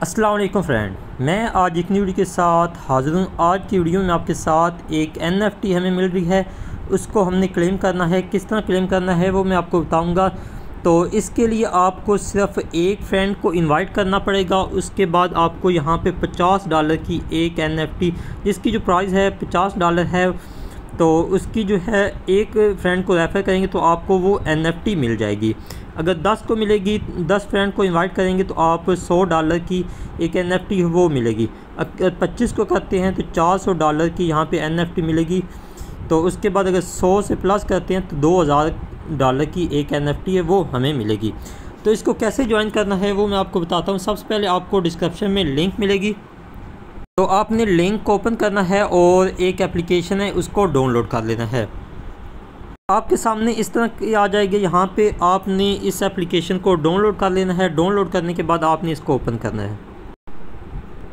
वालेकुम फ्रेंड। मैं आज एक न्यू वीडियो के साथ हाज़िर हूँ। आज की वीडियो में आपके साथ एक एन एफ़ टी हमें मिल रही है। उसको हमने क्लेम करना है। किस तरह क्लेम करना है वो मैं आपको बताऊँगा। तो इसके लिए आपको सिर्फ़ एक फ्रेंड को इनवाइट करना पड़ेगा। उसके बाद आपको यहाँ पे 50 डॉलर की एक एन एफ़ टी जिसकी जो प्राइस है 50 डॉलर है। तो उसकी जो है एक फ्रेंड को रेफ़र करेंगे तो आपको वो एनएफटी मिल जाएगी। अगर 10 को मिलेगी 10 फ्रेंड को इनवाइट करेंगे तो आप 100 डॉलर की एक एन वो मिलेगी। अगर 25 को करते हैं तो 400 डॉलर की यहाँ पे एनएफटी मिलेगी। तो उसके बाद अगर 100 से प्लस करते हैं तो 2000 डॉलर की एक एनएफटी है, वो हमें मिलेगी। तो इसको कैसे ज्वाइन करना है, वो मैं आपको बताता हूँ। सबसे पहले आपको डिस्क्रिप्शन में लिंक मिलेगी। तो आपने लिंक को ओपन करना है और एक एप्लीकेशन है, उसको डाउनलोड कर लेना है। आपके सामने इस तरह की आ जाएगी। यहाँ पे आपने इस एप्लीकेशन को डाउनलोड कर लेना है। डाउनलोड करने के बाद आपने इसको ओपन करना है।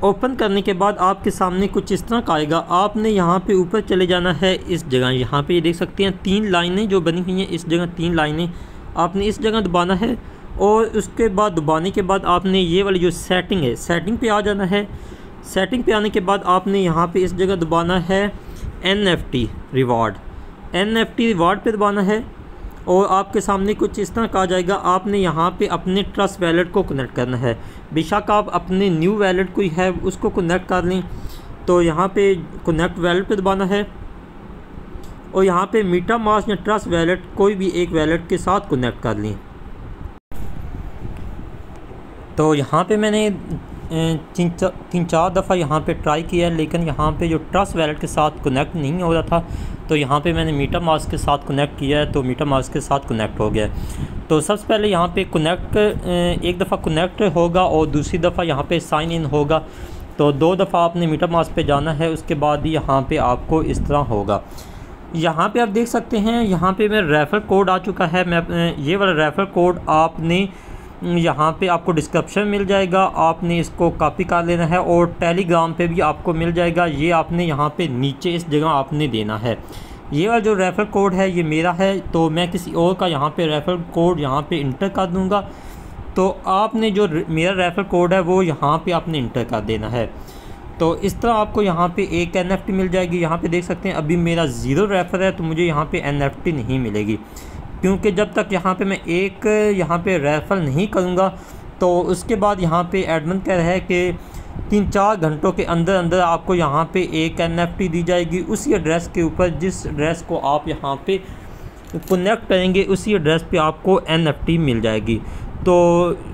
ओपन करने के बाद आपके सामने कुछ इस तरह का आएगा। आपने यहाँ पे ऊपर चले जाना है इस जगह। यहाँ पे ये देख सकते हैं तीन लाइनें जो बनी हुई हैं। इस जगह तीन लाइनें आपने इस जगह दबाना है और उसके बाद दबाने के बाद आपने ये वाली जो सेटिंग है सेटिंग पे आ जाना है। सेटिंग पे आने के बाद आपने यहाँ पे इस जगह दबाना है N reward N F T reward पर दबाना है और आपके सामने कुछ इस तरह कहा जाएगा, आपने यहाँ पे अपने ट्रस्ट वैलेट को कनेक्ट करना है। बेशक आप अपने न्यू वैलेट कोई है, उसको कनेक्ट कर लें तो यहाँ पे कनेक्ट वैलेट पे दबाना है। और यहाँ पे मीटा मास या ट्रस्ट वैलेट कोई भी एक वैलेट के साथ कनेक्ट कर लें। तो यहाँ पे मैंने तीन चार दफ़ा यहाँ पे ट्राई किया लेकिन यहाँ पे जो ट्रस्ट वैलेट के साथ कनेक्ट नहीं हो रहा था तो यहाँ पे मैंने मीटा मास्क के साथ कनेक्ट किया है तो मीटा मास्क के साथ कनेक्ट हो गया तो सबसे पहले यहाँ पे कनेक्ट एक दफ़ा कनेक्ट होगा और दूसरी दफ़ा यहाँ पे साइन इन होगा। तो दो दफ़ा आपने मीटा मास्क पे जाना है, उसके बाद ही यहाँ पर आपको इस तरह होगा। यहाँ पे आप देख सकते हैं, यहाँ पे मेरा रेफ़र कोड आ चुका है, मैं ये वाला रेफ़र कोड आपने यहाँ पे आपको डिस्क्रिप्शन मिल जाएगा। आपने इसको कॉपी कर लेना है और टेलीग्राम पे भी आपको मिल जाएगा। ये आपने यहाँ पे नीचे इस जगह आपने देना है। ये वाला जो रेफ़र कोड है, ये मेरा है तो मैं किसी और का यहाँ पे रेफ़र कोड यहाँ पे इंटर कर दूँगा। तो आपने जो मेरा रेफ़र कोड है, वो यहाँ पे आपने इंटर कर देना है। तो इस तरह आपको यहाँ पे एक एनएफटी मिल जाएगी। यहाँ पे देख सकते हैं, अभी मेरा ज़ीरो रेफ़र है तो मुझे यहाँ पे एन नहीं मिलेगी। क्योंकि जब तक यहाँ पे मैं एक, यहाँ पे रेफर नहीं करूँगा तो उसके बाद यहाँ पे एडमिन कह रहा है कि तीन चार घंटों के अंदर अंदर आपको यहाँ पे एक एनएफटी दी जाएगी। उसी एड्रेस के ऊपर जिस एड्रेस को आप यहाँ पे कनेक्ट करेंगे, उसी एड्रेस पे आपको एनएफटी मिल जाएगी। तो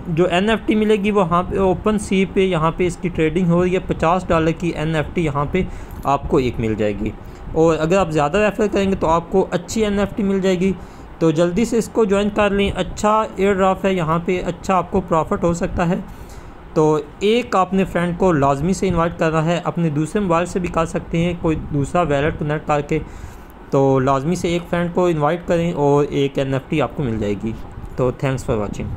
जो एनएफटी मिलेगी वो यहाँ पे ओपन सी पे यहाँ पे इसकी ट्रेडिंग हो रही है। पचास डॉलर की एन एफ़ यहाँ पे आपको एक मिल जाएगी। और अगर आप ज़्यादा रेफ़र करेंगे तो आपको अच्छी एनएफटी मिल जाएगी। तो जल्दी से इसको ज्वाइन कर लें। अच्छा एयर ड्राफ्ट है, यहाँ पे अच्छा आपको प्रॉफिट हो सकता है। तो एक आपने फ्रेंड को लाजमी से इनवाइट करना है। अपने दूसरे मोबाइल से भी कर सकते हैं, कोई दूसरा वैलेट कनेक्ट करके। तो लाजमी से एक फ्रेंड को इनवाइट करें और एक एनएफटी आपको मिल जाएगी। तो थैंक्स फॉर वॉचिंग